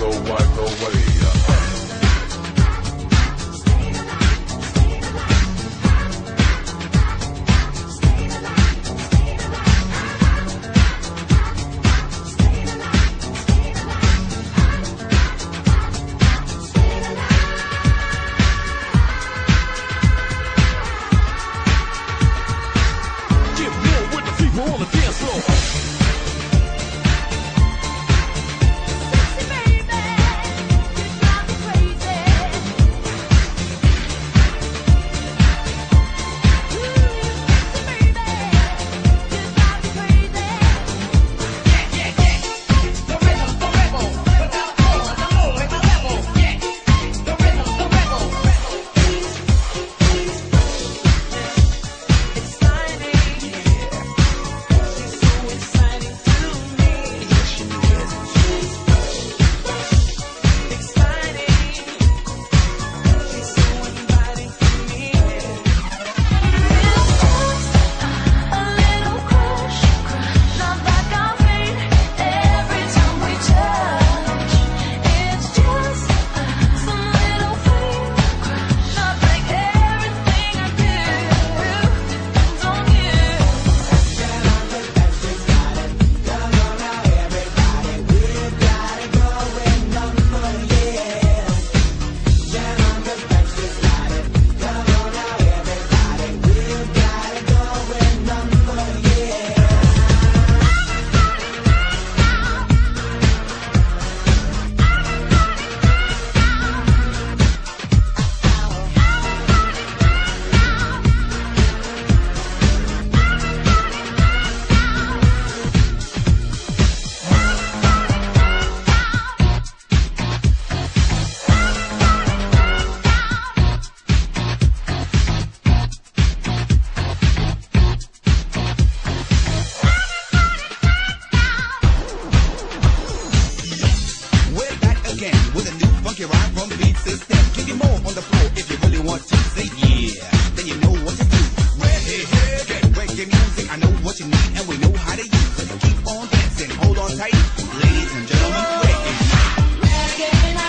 go again with a new funky rhyme from beat system. Give you more on the floor if you really want to say yeah. Then you know what to do. Reggae, hey, get reggae music. I know what you need and we know how to use it. Keep on dancing, hold on tight, ladies and gentlemen. Reggae, reggae.